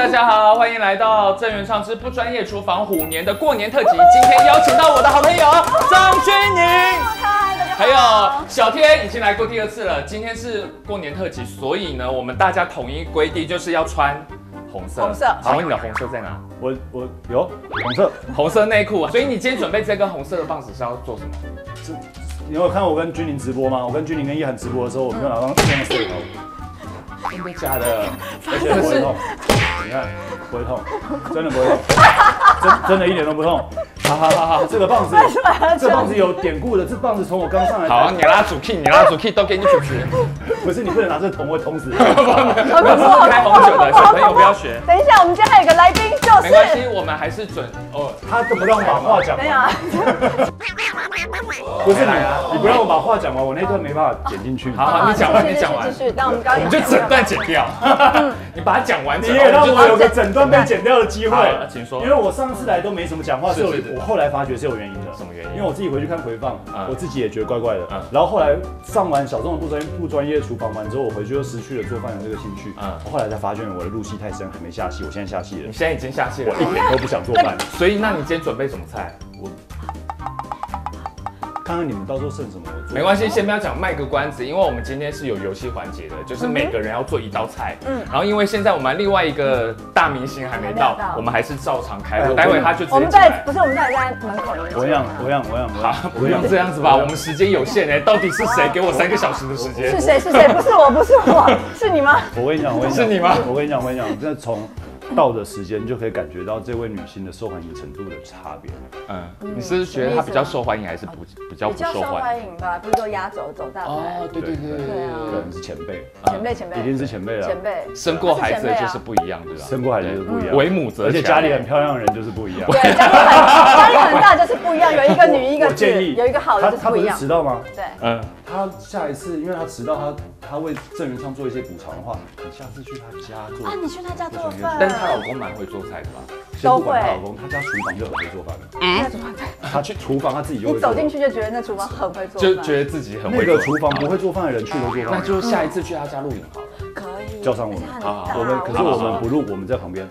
大家好，欢迎来到郑元畅之不专业厨房虎年的过年特辑。今天邀请到我的好朋友张君宁。还有小天已经来过第二次了。今天是过年特辑，所以呢，我们大家统一规定就是要穿红色。红色请问你的红色在哪？我我有红色，红色内裤。所以你今天准备这根红色的棒子是要做什么？这你有看我跟君宁直播吗？我跟君宁跟一涵直播的时候，我没有拿到这样的摄头，真的假的？而且我会痛，你看不会痛，真的不会痛，真真的一点都不痛。好好好好，这个棒子，这棒子有典故的，这棒子从我刚上来，好，你拉主 key，你拉主 key 都给你主持。不是你不能拿这个捅我捅死。我们是开红酒的，小朋友不要学。等一下，我们今天还有个来宾，就是没关系，我们还是准哦。他怎么让我把话讲完？等一下啊，不是你，你不让我把话讲完，我那段没办法剪进去。好好，你讲完，你讲完继，续。但我们刚我们就整段剪掉。你把它讲完，你也让我有个整段被剪掉的机会。请说因为我上次来都没什么讲话，是有是是是我后来发觉是有原因的。什么原因因为我自己回去看回放嗯，我自己也觉得怪怪的嗯。然后后来上完小众的不专不专业厨房完之后，我回去又失去了做饭的这个兴趣。嗯我后来才发现我的入戏太深，还没下戏。我现在下戏了你，现在已经下戏了我，一点都不想做饭。所以那你今天准备什么菜？看看你们到时候剩什么，我做。没关系，先不要讲，卖个关子，因为我们今天是有游戏环节的，就是每个人要做一道菜。嗯嗯，然后因为现在我们另外一个大明星还没到我们还是照常开待会他就直我们接进来。在不是我们在在门口。我跟你讲，我跟你讲，我跟你讲，我好，跟你讲，不用这样子吧，我们时间有限哎，到底是谁给我三个小时的时间是？谁？是谁？不是我，不是我，是你吗？我跟你讲，我跟你讲，是你吗我跟你讲，我跟你讲，这从到的时间就可以感觉到这位女星的受欢迎程度的差别。嗯，你是觉得她比较受欢迎，还是不比较受不受欢迎？吧，不是说压轴走大牌，哦，对对对对对啊可能是前辈，前辈前辈一定是前辈了。前辈，生过孩子就是不一样，对吧？生过孩子就是不一样，为母则而且家里很漂亮的人就是不一样。对，家里很家里很大就是不一样，有一个女一个有一个好的就是不一样。迟到吗？对，嗯，他下一次，因为他迟到，他他为郑元畅做一些补偿的话，你下次去他家做啊，。你去他家做饭，但是她老公蛮会做菜的吧？先不管她老公，她家厨房就很会做饭了。那怎么办？他去厨房她自己就会你走进去就觉得那厨房很会做饭，就觉得自己很那会做个厨房不会做饭的人去都做饭。那就下一次去她家录影好了。可以叫上我们好好我们可是我们不录，我们在旁边，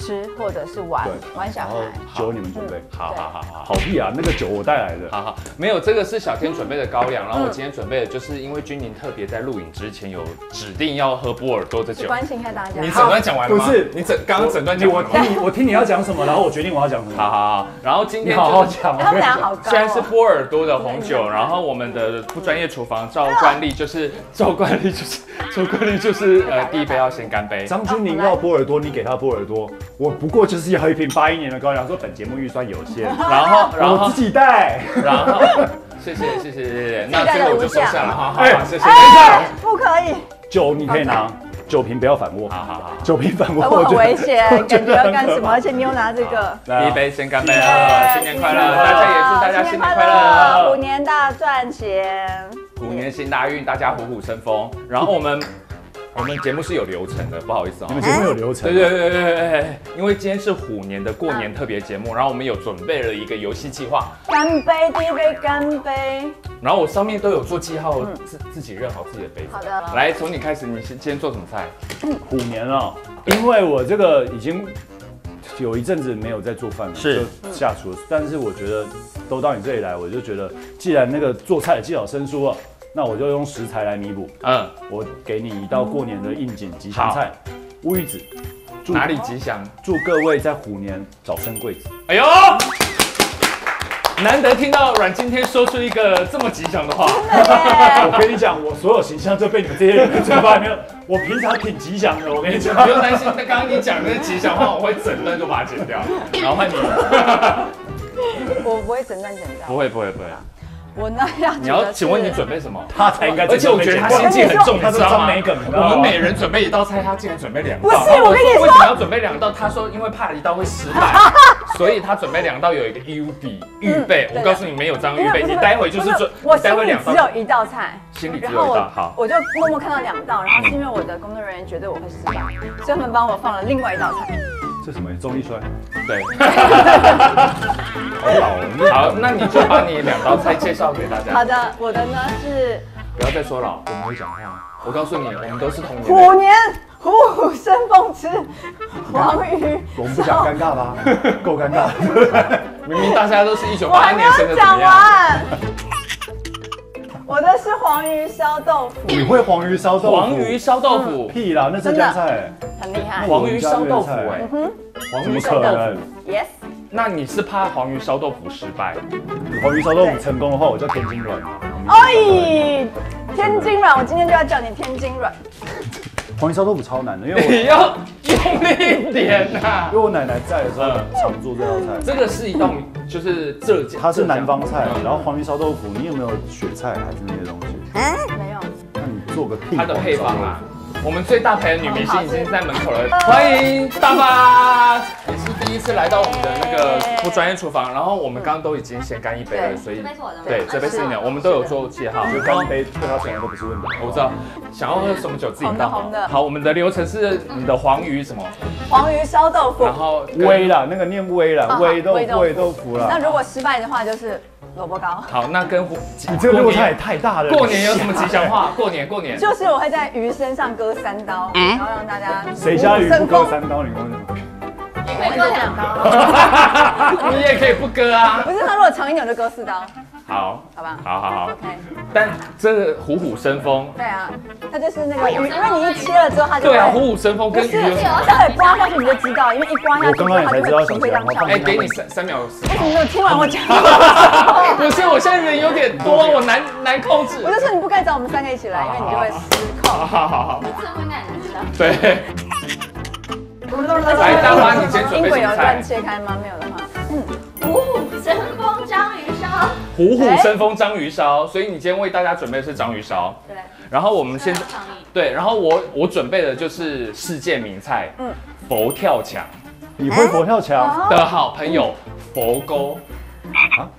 吃或者是玩玩小孩。酒你们准备。好好好好好屁啊！那个酒我带来的。好好，没有这个是小天准备的高粱，然后我今天准备的就是因为君宁特别在录影之前有指定要喝波尔多的酒。关心一下大家。你整段讲完了吗？不是你整刚刚整段你讲完了。我听你，我听你要讲什么，然后我决定我要讲什么。好好好，然后今天就是好好讲。他们俩好高哦。虽然是波尔多的红酒，然后我们的不专业厨房照惯例就是照惯例就是照惯例就是呃第一杯要先干杯。张君宁要波尔多，你给他波尔多，我不过就是要一瓶八一年的高粱。说本节目预算有限，然后然后我自己带。然后 谢谢谢谢谢谢，那这个我就收下了，好好谢谢。哎，不可以，酒你可以拿，酒瓶不要反握。好好好，酒瓶反握，我很危险，感觉要干什么？而且你又拿这个。第一杯先干杯啊，新年快乐，大家也祝大家新年快乐虎，年大赚钱。虎年行大运，大家虎虎生风。然后我们我们节目是有流程的，不好意思啊。你们节目有流程。对对对对对对，因为今天是虎年的过年特别节目，然后我们有准备了一个游戏计划，干杯，第一杯干杯。然后我上面都有做记号，自自己认好自己的杯子。好的来从你开始，你先今天做什么菜？虎年啊，因为我这个已经有一阵子没有在做饭了，是就下厨。但是我觉得都到你这里来，我就觉得既然那个做菜的技巧生疏了，那我就用食材来弥补。嗯，我给你一道过年的应景吉祥菜，乌鱼子。祝哪里吉祥？祝各位在虎年早生贵子。哎呦！难得听到阮经天说出一个这么吉祥的话，我跟你讲，我所有形象就被你们这些人的嘴巴里面，我平常挺吉祥的。我跟你讲，不用担心。那刚刚你讲的吉祥话，我会整段就把它剪掉。然后换你，我不会整段剪掉。不会不会不会。我那样你要请问你准备什么？他才应该。而且我觉得他心机很重，你他知道吗我们每人准备一道菜，他竟然准备两道。不是我跟你说为什么要准备两道？他说因为怕一道会失败，所以他准备两道有一个 U 比预备。嗯我告诉你没有这样预备，你待会就是准，我待会两道里只有一道菜，心里只有一道。好我，我就默默看到两道，然后是因为我的工作人员觉得我会失败，所以他们帮我放了另外一道菜。这什么综艺摔？对，好老哦。好，那你就把你两道菜介绍给大家。好的，我的呢是不要再说了，我们会讲话。我告诉你，我们都是同年的。虎年虎虎生风吃黄鱼，我们不讲尴尬吧？够尴尬。明明大家都是一九八二年生的，有讲怎么样？完。我的是黄鱼烧豆腐，你会黄鱼烧豆腐？黄鱼烧豆腐，屁啦，那是江菜，很厉害。黄鱼烧豆腐，哎，黄怎么鱼烧豆可能腐。？Yes，那你是怕黄鱼烧豆腐失败？黄鱼烧豆腐成功的话，我叫天津软。哎，天津软，我今天就要叫你天津软。黄鱼烧豆腐超难的，因为我 你要用力一点呐因为！我奶奶在的时候嗯常做这道菜。这个是一道就是浙江，它是南方菜，嗯然后黄鱼烧豆腐，你有没有雪菜还是那些东西？没有，那你做个屁！它的配方啊。我们最大牌的女明星已经在门口了，欢迎大发，你是第一次来到我们的那个不专业厨房，然后我们刚刚都已经先干一杯了，所以对，这杯是你的，我们都有做记号。就干杯对他从来都不是问题。我知道，想要喝什么酒自己倒。红的好，我们的流程是你的黄鱼什么，黄鱼烧豆腐然。后跟煨啦，那个念微啦，好煨豆微豆腐煨豆腐啦。那如果失败的话，就是萝卜糕。好，那跟你这个落差也太大了。过年有什么吉祥话？过年过年，就是我会在鱼身上割三刀，然后让大家谁家鱼不割三刀？你跟我讲。我会割两刀。你也可以不割啊。不是，他如果长一点我就割四刀，好，好吧好好好。？OK。但这个虎虎生风，对啊，它就是那个鱼，因为你一切了之后，它就对啊，虎虎生风不是，跟鱼有什么？它会刮下去你就知道，因为一刮下去，我刚刚也才知道什么。哎，给你三三秒思考。你没有听完我讲？不是，我现在人有点多，我难难控制我。就说你不该找我们三个一起来，因为你就会失控。好好好好，这会应该很难吃的。对，来大妈你先准备音轨有什么菜乱切开吗？没有的话，五虎生风章鱼烧，虎虎生风章鱼烧，所以你今天为大家准备的是章鱼烧。对，然后我们现在。对，然后我我准备的就是世界名菜，嗯，佛跳墙。你会佛跳墙？的好朋友佛锅，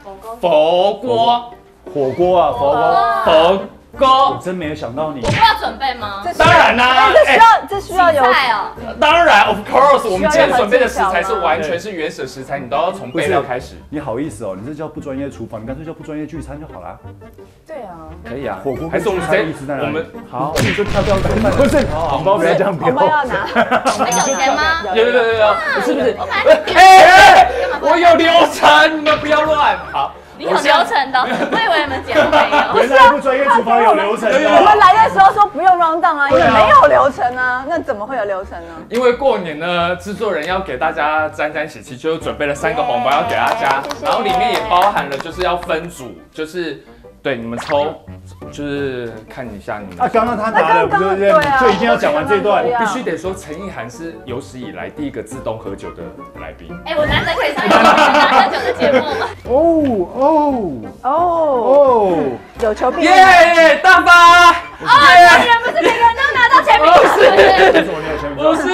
火锅。佛锅，火锅啊，佛锅。佛我，真没有想到你我。不要准备吗？这当然啦、哎，这需要这需要有菜哦，当然，of course，我们今天准备的食材是完全是原始食材，你都要从备料开始。你好意思哦？你这叫不专业厨房，你干脆叫不专业聚餐就好了。对啊，可以啊，火锅还是我们直接跟聚餐意思在哪我们好，你就跳掉做饭。不是，红包不要这样红包要标。拿。还有钱吗？有有有有，不是不是，我有流程，你们不要乱。好，你有流程的，我以为你们节目没有。专业厨房有流程我们。来的时候说不用 round down 啊，因为没有流程啊，那怎么会有流程呢？因为过年呢，制作人要给大家沾沾喜气，就准备了三个红包要给大家，然后里面也包含了就是要分组，就是对你们抽，就是看一下你们啊，们。刚刚他拿的不就是就一定要讲完这一段我？必须得说，陈意涵是有史以来第一个自动喝酒的来宾。哎，我难得可以上一个喝酒的节目吗？哦哦哦，哦！有求必应。耶，大发！哦，当然不是每个人都拿到签名卡，是不是？为什么没有签名照？不是，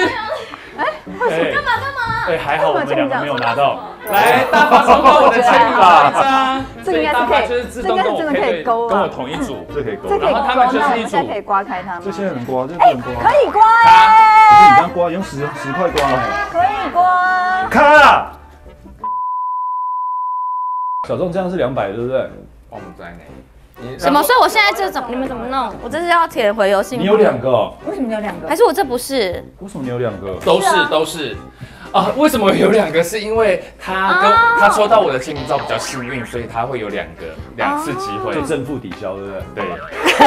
哎干嘛干嘛？哎，还好我们两个没有拿到。来，大发抽到我的签名卡一张，这个应该是可以所以大发就是自动跟我这应该是真的可以，勾啊跟我同一组。这可以勾这。可以刮，然后他们就是那我一组们现在可以刮开它吗？这些能刮，这不哎，能刮。可以刮可是你哎这，样刮，用十十块刮哎。可以刮。咔！小众这样是两百，对不对？我们在哪？你什么？所以我现在这怎么？你们怎么弄？我这是要填回游戏吗？你有两个哦？为什么有两个还？是我这不是？为什么你有两个？都是都是。啊，为什么有两个？是因为他跟哦他抽到我的签名照比较幸运，所以他会有两个两次机会就。正负抵消，对不对？对，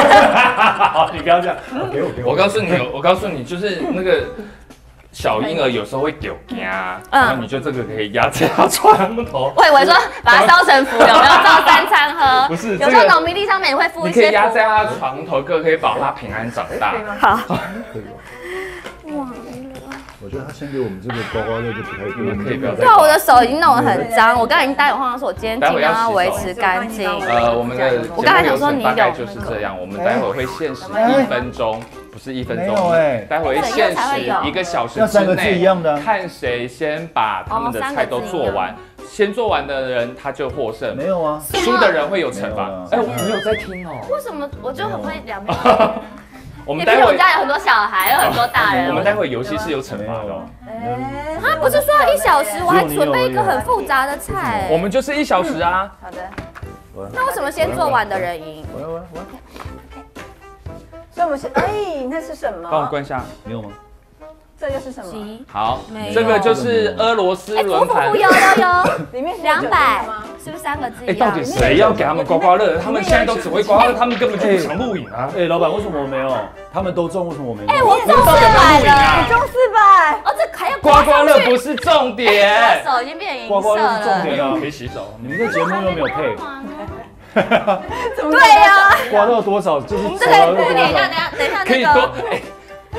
好，你不要这样，给我给我。我告诉你，我告诉你，就是那个小婴儿有时候会丢家，然后你就这个可以压在他床头，喂我说把它烧成符，有没有照三餐喝？不是有时候这个农民地上面也会附你可以一些符。压在他床头，各可以保他平安长大。好，可以吗我觉得他先给我们这个刮刮乐就不太对，我们可以不要再对啊，我的手已经弄得很脏，我刚才已经待会换说，我今天尽量要维持干净。呃，我们的我刚才想说你有程大概就是这样，我们待会会限时一分钟，不是一分钟。哎，待会会限时一个小时之内看谁先把他们的菜都做完，先做完的人他就获胜。没，有啊，输的人会有惩罚。哎，你有在听哦？为什么我就很会两边？我们待会我们家有很多小孩，有很多大人。我们待会游戏是有惩没罚的。哎，他不是说要一小时，我还准备一个很复杂的菜。我们就是一小时啊。好的。那为什么先做完的人赢？我我我，所以我们是，哎，那是什么？帮我关一下。没有吗？这又是什么？鸡好没，有这个就是俄罗斯轮盘。有有有，里面是两百吗？，是不是三个字哎，一样？到底谁要给他们刮刮乐？他们现在都只会刮刮乐，他们根本就不想录影啊。哎，老板，为什么我没有？他们都中，为什么我没有？哎，我中四百了，中四百，哦，这还要刮刮乐不是重点。手已经变银刮刮色乐是重了。点啊！可以洗手。你们这节目又没有配，怎么对呀，刮到多少就是这个等一下，等。一下，等一下可以那个多，哎，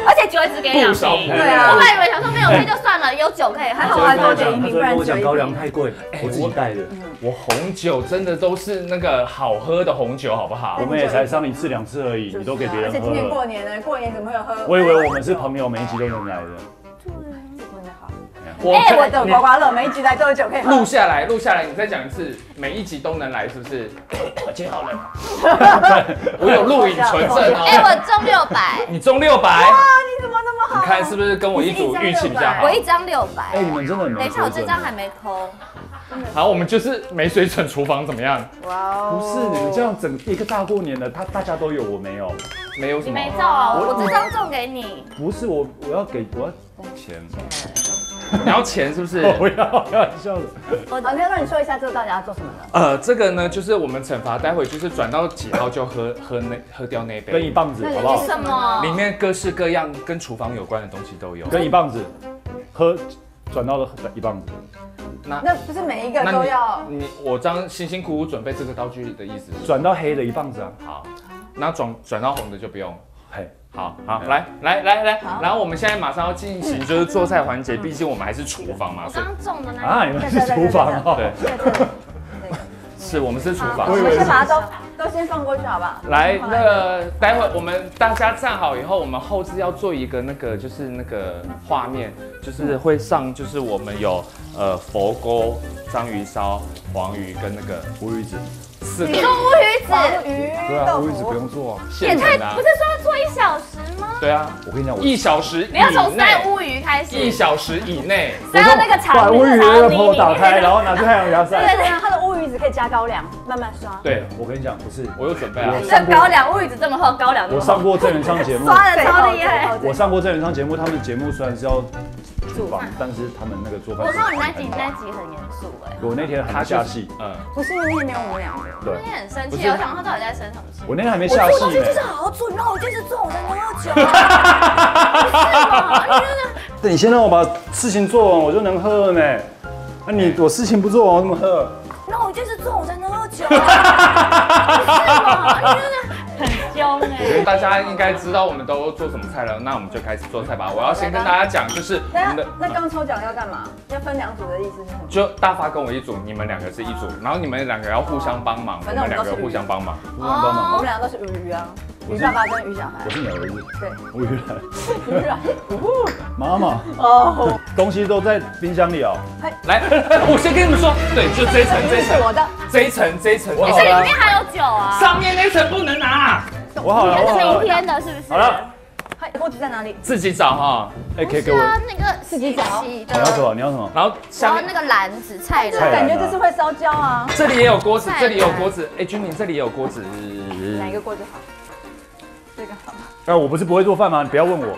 而且酒一直给两瓶。不少赔对啊我本来以为想说没有配就算了，有酒可以喝。还好我还多点一瓶，不然我讲。高粱太贵，我自己带的。我红酒真的都是那个好喝的红酒，好不好我？们也才上一次两次而已，你都给别人喝而且今年过。年呢，过年怎么会有喝？我以为我们是朋友，每一集都能来的。哎，我的刮刮乐，每一集来都有酒可以喝。录下来，录下来，你再讲一次，每一集都能来，是不是？我接好了。我有录影存证哎，哦。我中六百，你中六百，哇你怎么那么你好？看是不是跟我一组运气比较好我？一张六百。哎，你们真的很等一下，我这张还没抠。好，我们就是没水准厨房怎么样？哇哦不是你们这样整一个大过年的，他大家都有，我没有。你没有什么。没照啊？我这张送给你。不是我，我要给我要钱。你要钱是不是？我要开玩笑的。好，那那你说一下这个到底要做什么呢？呃，这个呢，就是我们惩罚，待会就是转到几号就喝喝那喝掉那一杯，跟一棒子好不好？什么里？面各式各样跟厨房有关的东西都有。跟一棒子，喝转到了一棒子。那那不是每一个那都要？你你我这样辛辛苦苦准备这个道具的意思是？转到黑的一棒子啊。好，那转转到红的就不用。嘿，好好，来来来来，然后我们现在马上要进行就是做菜环节，毕竟我们还是厨房嘛，我所以刚中的那啊，你们是厨房哦。对。是我们是厨房我。们先把它都都先放过去，好不好？来，那个待会我们大家站好以后，我们后置要做一个那个就是那个画面，就是会上就是我们有呃佛锅、章鱼烧、黄鱼跟那个乌鱼子，四你说乌鱼子，鱼对啊，乌鱼子不，用做啊。现成的啊不，是说要做一小时吗？对啊，我跟你讲，我一小时你要从晒，乌鱼开始，一小时以内。塞到那个把长乌鱼的那个泥剖打开，然后拿去太阳阳晒。子可以加高粱，慢慢刷。对，我跟你讲，不是，我有准备啊。这高粱乌鱼子这么厚，高粱我，上过真人上节目，刷的超厉害。我上过真人上节目，他们节目虽然是要厨房，但是他们那个做饭。我说你那集你那集很严肃哎，我那天还没下戏，嗯，不是那天没有我们两个，对那，天很生气，我想他到底在生什么气？我那天还没下戏呢。好好做，你让我坚持做，我才能喝酒啊！是吗？你真的那你先让我把事情做完，我就能喝了呢。那你我事情不做完，我怎么喝？让我坚持做，我才能喝酒啊！是吗？你真的很凶我觉得哎。大家应该知道我们都做什么菜了，那我们就开始做菜吧。我要先跟大家讲，就是我那们的那刚抽奖要干嘛？要分两组的意思是什么？就大发跟我一组，你们两个是一组，然后你们两个要互相帮忙，我们两个互相帮忙。互相帮忙，我们两个都是鱼鱼啊，鱼爸爸跟鱼小孩我。是你儿子，对，吴雨然，鱼啊。妈妈，哦，东西都在冰箱里哦。来，我先跟你们说，对，就这一层，这一层，是我的。这一层，这一层，我好这里面还有酒啊！上面那层不能拿，我好了，这是明我好了。天的，是不是？好了，嗨，锅子在哪里？自己找哈。哎，可以给我。是啊，那个自己找你要什么？你要什么？然后然下面后那个篮子菜菜篮，感觉这是会烧焦啊。这里也有锅子，这里有锅子。哎，君明这里也有锅子。哪一个锅子好？这个好。哎，我不是不会做饭吗？你不要问我。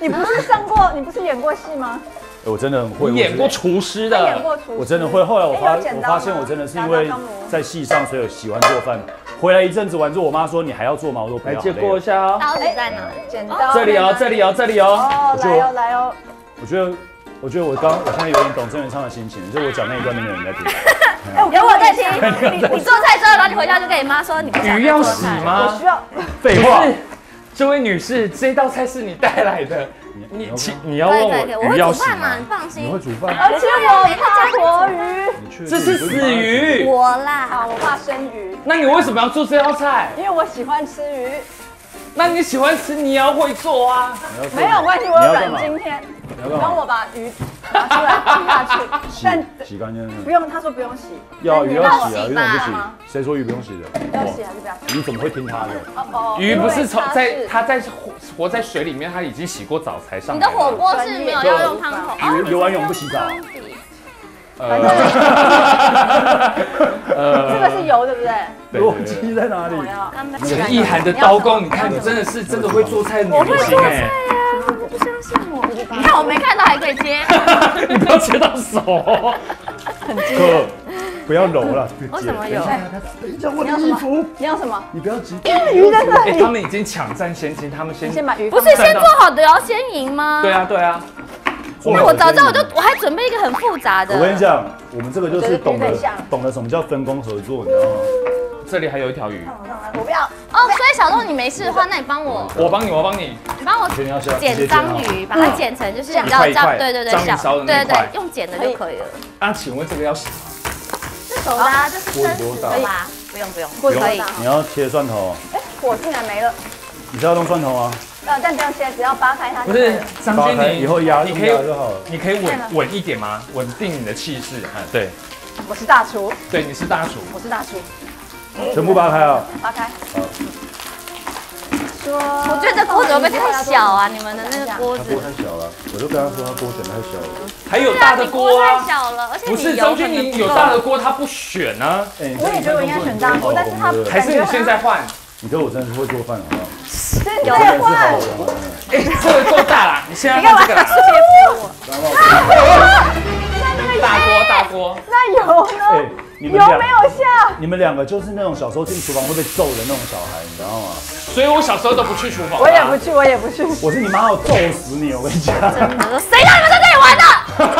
你不是上过，你不是演过戏吗？哎我真的很会。你演过厨师的演的，过厨师。我真的会。后来我发我发现我真的是因为在戏上，所以我喜欢做饭。回来一阵子完之后，我妈说你还要做吗？我说不要。来借过一下哦。刀子在哪？剪刀。这里哦，这里哦，这里哦。哦，来哦，来哦。我觉得，我觉得我刚我现在有点懂郑元畅的心情，就是我讲那一段都没有人在听。哎，有我 在听。你 你做菜之后，然后你回家就跟你妈说你不想鱼要洗吗。我需？要。废话，这位女士，这道菜是你带来的，你要请你要问我鱼要洗煮饭嘛，吗你？放心你会。煮饭？而且我怕活鱼。这是死。鱼，我啊，啦，我怕生鱼，那你为什么要做这道菜？因为我喜欢吃鱼。那你喜欢吃，你也要会做啊。没有关系，我要干嘛今天。你要干嘛？帮我把鱼拿出来洗下去，但洗洗干净。不用，他说不用洗。要鱼要洗啊，鱼怎么不洗吧？谁说鱼不用洗的？要洗还是不要洗？你怎么会听他的？哦哦鱼不是从在他它在活活在水里面，它已经洗过澡才上你的。火锅是没有要用汤头。哦游游完泳不洗澡？呃这个是油对不对？逻辑在哪里？陈意涵的刀工，你看你真的是真的会做菜的女明星哎。不相信我？你看我没看到还可以接，你不要切到手哦。哥，不要揉了。为什么有？你要衣服？你要什么？你不要急。鱼在那哎，里他。们已经抢占先机，他们先先把鱼不是先做好的要先赢吗？对。啊对啊。那我早知道我就我还准备一个很复杂的。我跟你讲，我们这个就是懂得懂得什么叫分工合作，你知道吗？这里还有一条鱼，我不要。哦，所以小豆你没事的话，那你帮我，我帮你，我帮你。你帮我剪章鱼，把它剪成就是你知道一块一块对对对小章鱼烧的那对对，用剪的就可以了。啊，请问这个要洗吗？是熟的啊，就是生锅多大死的吧？不用不用，不可以。你要切蒜头，哎，火竟然没了。你是要弄蒜头吗？呃，但不用切，只要扒开它不是。张扒开君，你以后压你可以压就好了。你可以稳稳一点吗？稳定你的气势。嗯，对我是大厨，对，你是大厨。我是大厨，全部扒开啊！扒开。好说，我觉得这锅子会不会太小啊？你们的那个锅子他锅，太小了，我就跟他说他锅剪得太小了。还有大的你锅啊。小了，而且不是你油可张君，你能不够有大的锅他不选呢，哎，我也觉得我应该选大锅，但是他还是你现在换？你对我真的是会做饭，好不好？真的真的是好换。哎，这个够大了，你现在你干嘛。大锅大锅，那油呢？哎，你们两油没有下。你们两个就是那种小时候进厨房会被揍的那种小孩，你知道吗？所以我小时候都不去厨房啊。我也不去，我也不去。我是你妈，我揍死你！我跟你讲，真的，谁让你们在这里玩的？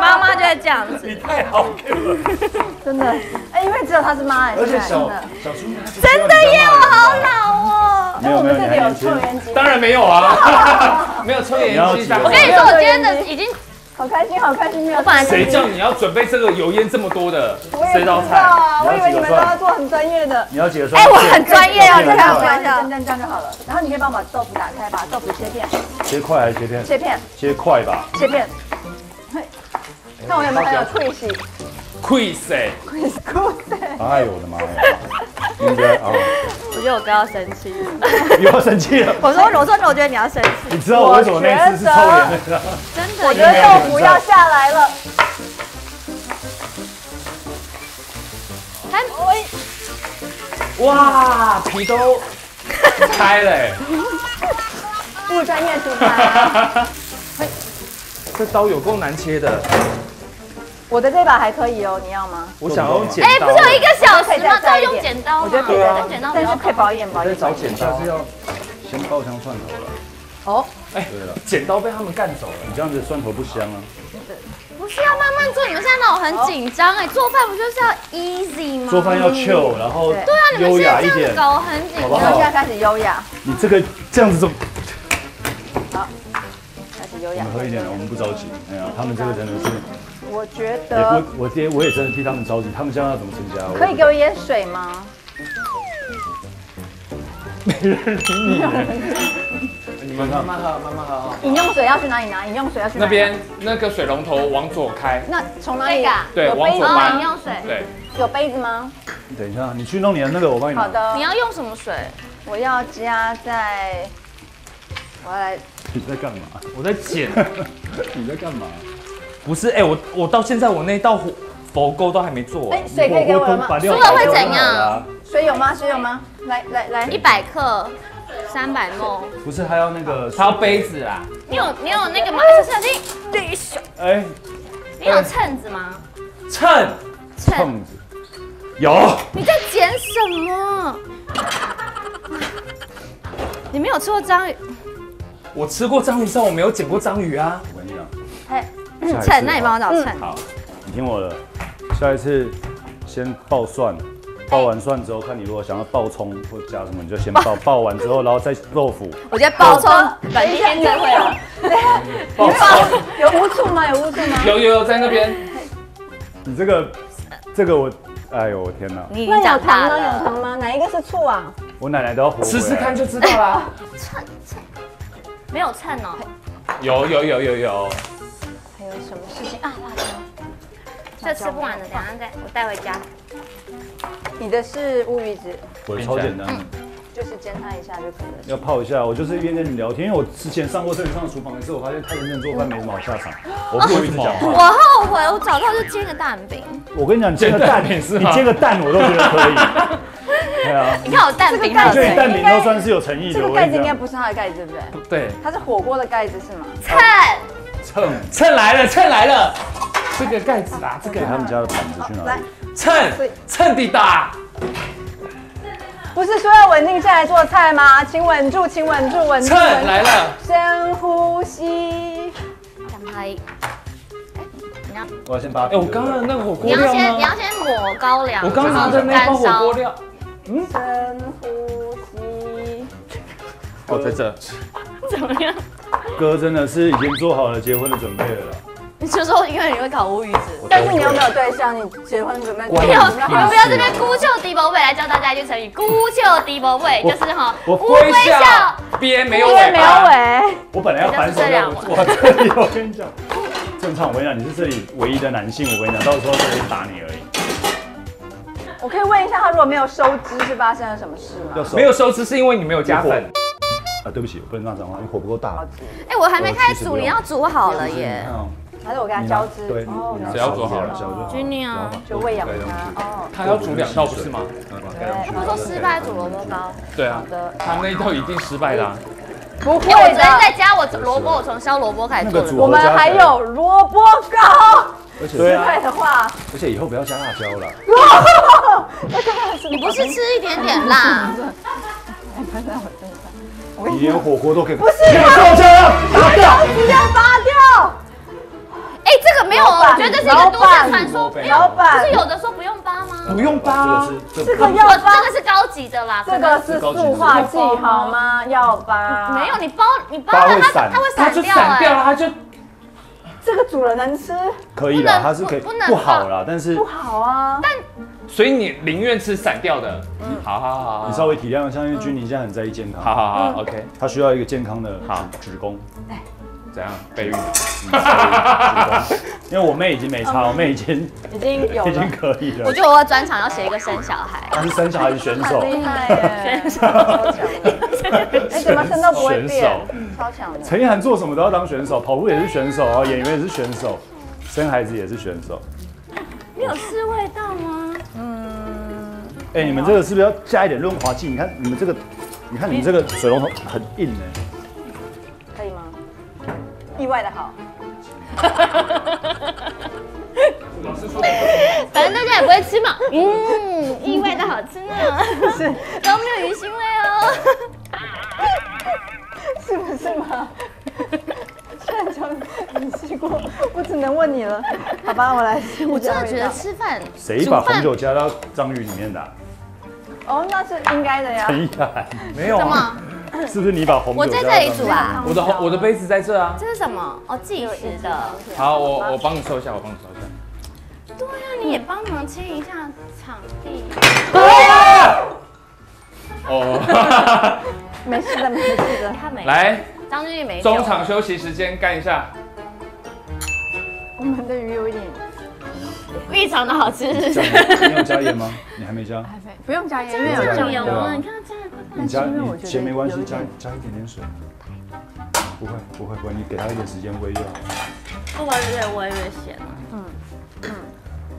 妈妈就在这样子。你太好 Q 了。真的，哎，因为只有他是妈哎，而且小。小猪真的耶，我好老哦。没有没有，我们这里有你还年轻抽。烟机，当然没有啊，没有抽烟机。我跟你说，我今天的已经，好开心，好开心，没有。我本来谁叫你要准备这个油烟这么多的我也不知道这道菜？啊，我以为你们都要做很专业的。你要解说。哎，我很专业哦，这样你看我这样一下这。样就好了。然后你可以帮我把豆腐打开，把豆腐切片，切块还是切片？切片，切块吧。切片。嘿看我有没有很有脆喜？quiz 哎，哎呦我的妈呀！应该啊，我觉得我哥要生气。又要生气了。我说，我说，我觉得你要生气，你知道我为什么那次是臭脸的？真的。我觉得豆腐要下来了。还哇，皮都开了哎，不专业厨房，这刀有够难切的，我的这把还可以哦，你要吗？我想要用剪哎，刀。不是有一个小时吗？再再用剪刀吗？我觉得可以啊用剪刀但是较可以薄一点，薄一点。找剪刀是，要先爆香蒜头了。哦，哎对了，剪刀被他们干走了。你这样子蒜头不香啊。不是要慢慢做，你们现在让我很紧张哎，做饭不就是要 easy 吗？做饭要 chill，然后对对啊，你们优现在这雅一点样。搞很紧好不好然后现在开始优雅，你这个这样子就，开始优雅我们。喝一点，我们不着急。哎呀，他们这个真的是，我觉也得我我爹我也真的替他们着急，他们这样要怎么成家？可以给我一点水吗？没人理你 你们慢慢喝，慢慢喝啊。饮用水要去哪里拿？饮用水要去那边那个水龙头往左开，那从哪里啊对有杯子哦，往左搬吗？饮用水。对，有杯子吗？等一下，你去弄你的那个，我帮你拿。好。的你，要用什么水？我要加在，我要来，你在干嘛？我在剪。你在干嘛？不是，哎，我我到现在我那道火佛沟都还没做完哎，。水可以给我了吗？输了会怎样水有吗？水有吗？来来来，一百克，三百梦。不是还要那个？他要杯子啦，你有你有那个吗？小心，对手。哎，你有秤子吗？秤。秤。子。有。你在捡什么？你没有吃过章鱼我吃过章鱼烧，我没有捡过章鱼啊。我跟你讲，嘿，下一次秤？那你帮我找秤。好，你听我的，下一次先爆蒜，爆完蒜之后，看你如果想要爆葱或加什么，你就先爆，爆完之后，然后再豆腐。我觉得爆葱本地先生会了。爆葱 有乌醋吗？有乌醋吗？有有有在那边，你这个，这个我，哎呦我天哪，你有糖吗？有了。糖吗？哪一个是醋啊？我奶奶都要吃吃看就知道啦。秤秤没有秤哦。有有有有有，还有什么事情啊？辣椒。这吃不完的，等一下再我带回家。你的是乌鱼子，我的超简单的，就是煎它一下就可以了。要泡一下。我就是一边跟你聊天，因为我之前上过这里上厨房一次，我发现太认真做饭没什么好下场，我不会一直讲我话。后悔，我早知道就煎个蛋饼。我跟你讲，你煎个蛋蛋饼是吗你煎个蛋我都觉得可以。对啊，你看我蛋饼还我觉得。蛋饼都算是有诚意的。这个盖子应该不是它的盖子，对不对？对，它是火锅的盖子是吗？蹭，蹭，蹭来了，蹭来了，这个盖子啦，这个给他们家的盘子去哪来里？，蹭蹭地大，不是说要稳定下来做菜吗？请稳住，请稳住，稳住，蹭来了，深呼吸。两拍。你要我要先把。哎，我刚刚那个火锅你要先你要？先抹高粱，我刚拿的那包火锅料，嗯深呼吸。哦，在这，怎么样？哥真的是已经做好了结婚的准备了啦。你就说因为你会烤乌鱼子。但是你又没有对象，你结婚准备关没有，你你们不要这边孤丘敌伯位来教大家一句成语，孤丘敌伯位就是哈我乌龟笑。边没有因为没有尾我本来要反手就是这样要我这里，我跟你讲，正常我跟你讲，你是这里唯一的男性，我跟你讲，到时候这里打你而已。我可以问一下，他如果没有收支是发生了什么事吗？没有收支是因为你没有加粉。啊，对不起，我不能让讲话，你火不够大。哎，我还没开始煮，你要煮好了耶还是我给他你拿交织？对，只要煮好了小就好 Junior 就喂养他。哦，他要煮两道不是吗？对他说失败煮萝卜糕。对啊好，的，他那一道一定失败啦。不会哎，我昨天在。家，我萝卜我从削萝卜开始做我们还有萝卜糕，而且失败的话，而且以后不要加辣椒了。你不是吃一点点辣？你连火锅都可以。不是你给我说这样，拿掉。直接拔掉。哎，这个没有，我觉得这是一个都市传说。没有老板不是有的说不用拔吗？不用拔，这这个要扒，这个是高级的啦，这个是塑化剂好吗？要扒。没有，你包你包扒了它会散它会它就散掉哎。散掉了，它就这个煮了能吃？可以啦，不能它是可以不不能不好啦，但是不好啊。所以你宁愿吃散掉的。好好好好，你稍微体谅一下，因为君妮现在很在意健康，好好好，OK，他需要一个健康的好子宫。怎样？备孕？因为我妹已经没差，我妹已经已经有 已经，可以了我。觉得我要专场要写一个生小孩。她是生小孩的选手，很厉害耶，超强的。哎，怎么生都不会变选手，超强的。陈意涵做什么都要当选手，跑步也是选手啊，演员也是选手，生孩子也是选手。你有试味道吗？哎、你们这个是不是要加一点润滑剂？你看你们这个，你看你们这个水龙头很硬哎、可以吗？意外的好，反正大家也不会吃嘛。嗯，意外的好吃呢，是都没有鱼腥味哦。是不是嘛？擅长你试过，我只能问你了。好吧，我来试一下我真的觉得吃饭，谁把红酒加到章鱼里面的、啊？哦，那是应该的呀。陈意涵，没有什啊，么？是不是你把红酒我在这里煮啊。我的我的杯子在这啊。这是什么？哦，计时的。好，我我帮你收一下，我帮你收一下。对啊，你也帮忙清一下场地。哦，没事的，没事的。他没。来，张俊义没中场休息时间干一下。我们的鱼有一点异常的好吃，是不是？酱你有加盐吗？你还没加？还没，不用加盐，因为这样有酱油啊，你。看这样。你加你是因为我觉得咸没关系，加加一点点水。不会不会不会，你给他一点时间煨就好。会不会越煨越咸啊？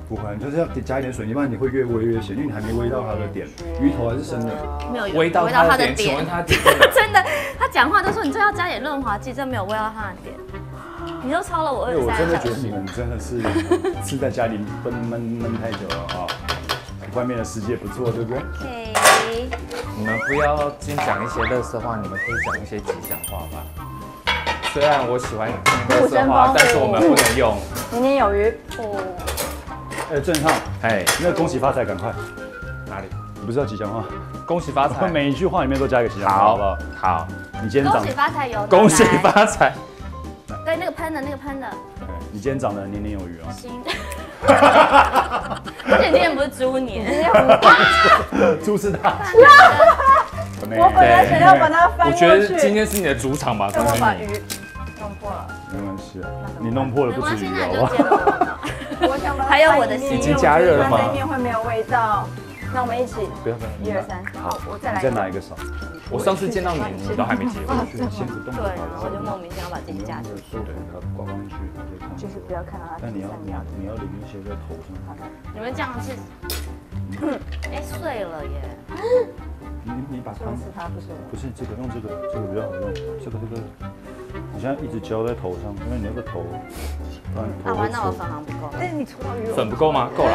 不会，你就是要加一点水，要不然你会越煨越咸，因为你还没煨到它的点，鱼头还是生的。没有味道煨它的点，请问他点 真的，他讲话都说你这要加点润滑剂，这没有煨到它的点。你都超了我二因为我十三个小真的觉得你。们真的是是在家里闷闷闷太久了啊！外面的世界不错，对不对？OK，你们不要净讲一些乐色话，你们可以讲一些吉祥话吧。虽然我喜欢听乐色话，但是我们不能用。年年有余，哎，郑浩，哎，那恭喜发财，赶快！哪里？你不是要吉祥话？恭喜发我财！每一句话里面都加一个吉祥话，好不好？好，你今天长恭喜，发财有恭喜发财！对，那个喷的，那个喷的，对你今天长得年年有余啊。行。而且今天不是猪年，猪是他，我本来想要把它翻过我觉得去，今天是你的主场吧，张天宇。但我把鱼弄破了。没关系啊，你弄破了不至于那好不还有我的心已经加热了吗因为我觉得翻那面会没有味道。那我们一起，不要不要，一二三，好，我再来。你再拿一个勺，我上次见到你，你都还没结婚。先不动就对。然后就莫名其妙把自己夹进去。对，它刮光去，它可以看就是不要看到它但你要。你要你要淋一些在头上。你们这样是哎，碎了耶！你你把汤是它不是我。不是这个，用这个，这个比较好用。这个这个，你现在一直浇在头上，因为你那个头，不然啊，完，那我臭。粉好像不够，但是你搓到鱼肉，粉不够吗？够了。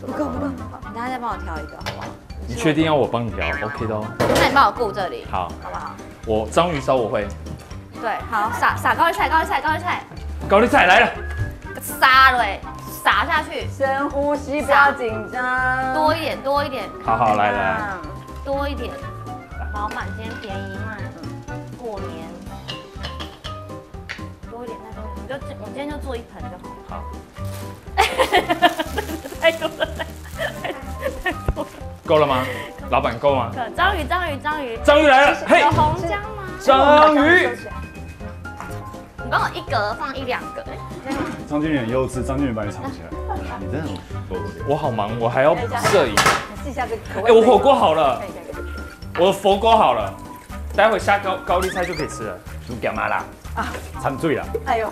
不够不够，你等下再帮我挑一个好不好？你确定要我帮你挑？OK 的哦。那你帮我顾这里，好，好不好？我章鱼烧我会，对，好，撒撒高丽菜，高丽菜，高丽菜，高丽菜来了。撒了哎，撒下去，深呼吸，不要紧张。多一点，多一点，好好来来，多一点。老板今天便宜就我今天就做一盆就好。好，太多了，太多了。够了吗？老板够吗？章鱼，章鱼，章鱼，章鱼来了，嘿有，红姜吗？章鱼。你帮我一格放一两个。张经理很幼稚，张经理把你藏起来。你真的很。我好忙，我还要摄影。你试一下这个口哎，味。我火锅好了。我的佛锅好了，待会下高高丽菜就可以吃了。你干嘛啦？掺醉了。哎呦，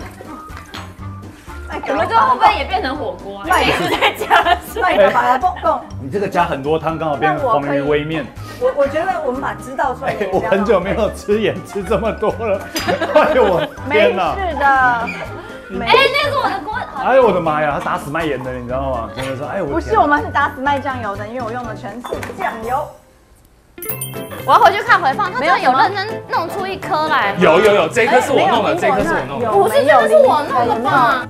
卖我们最后会不会也变成火锅啊？卖 一直在加水。卖个把它蹦蹦。你这个加很多汤，刚好变那我黄鱼微面。我我觉得我们把汁倒出来也我很久没有吃盐吃这么多了。哎呦我没天哪！事的。没哎，那是我的锅。哎呦我的妈呀，他打死卖盐的，你知道吗？真的是，哎我不是，我们是打死卖酱油的，因为我用的全是酱油。我要回去看回放，他真的有有认真弄出一颗来吗。有有有，这颗是我弄的，哎这颗是我弄的。不是，这个是我弄的吧？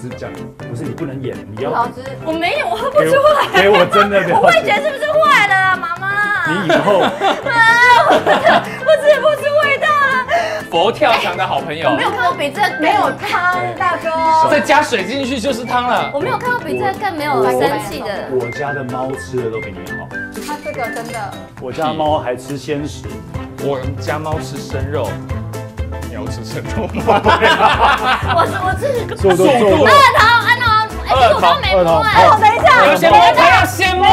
是讲，不是你不能演，你要老师，我没有，我喝不出来。我给我真的 了我味解。觉是不是坏了啊，妈妈？你以后 我吃不出味道了。佛跳墙的好朋友我没，有看过比这没有汤，大哥。再加水进去就是汤了。我没有看过比这更没有生气的。我家的猫吃的都比你好，个真的，我家猫还吃鲜食。我家猫吃生肉，鸟吃生肉。我是我自己做都做过。二桃，二桃，哎，我刚刚没摸哎。哦，等一下，有先摸，他要先摸，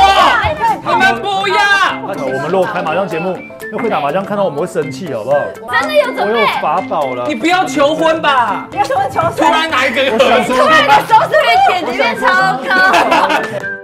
你们不要。我们如果开麻将节目，那会打麻将看到我们会生气，好不好？真的有我有准备。法宝了你。不要求婚吧？不要求婚求突然哪一个盒子，突然你的手指变点击变超高。